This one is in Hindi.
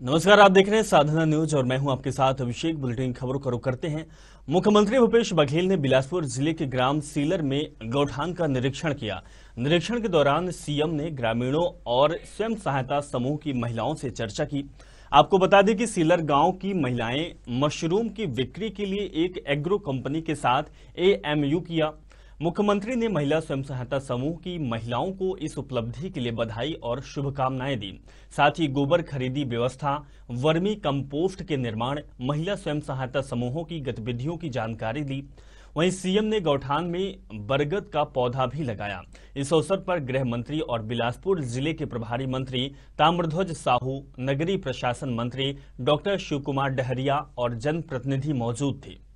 नमस्कार, आप देख रहे हैं साधना न्यूज़ और मैं हूँ आपके साथ अभिषेक। बुलेटिन खबरों का रुख करते हैं। मुख्यमंत्री भूपेश बघेल ने बिलासपुर ज़िले के ग्राम सीलर में गौठान का निरीक्षण किया। निरीक्षण के दौरान सीएम ने ग्रामीणों और स्वयं सहायता समूह की महिलाओं से चर्चा की। आपको बता दें कि सीलर गाँव की महिलाएँ मशरूम की बिक्री के लिए एक एग्रो कंपनी के साथ एएमयू किया। मुख्यमंत्री ने महिला स्वयं सहायता समूह की महिलाओं को इस उपलब्धि के लिए बधाई और शुभकामनाएँ दी। साथ ही गोबर खरीदी व्यवस्था, वर्मी कंपोस्ट के निर्माण, महिला स्वयं सहायता समूहों की गतिविधियों की जानकारी दी। वहीं सीएम ने गौठान में बरगद का पौधा भी लगाया। इस अवसर पर गृह मंत्री और बिलासपुर ज़िले के प्रभारी मंत्री ताम्रध्वज साहू, नगरीय प्रशासन मंत्री डॉक्टर शिव डहरिया और जनप्रतिनिधि मौजूद थे।